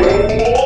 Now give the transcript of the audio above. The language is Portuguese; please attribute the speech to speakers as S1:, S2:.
S1: Música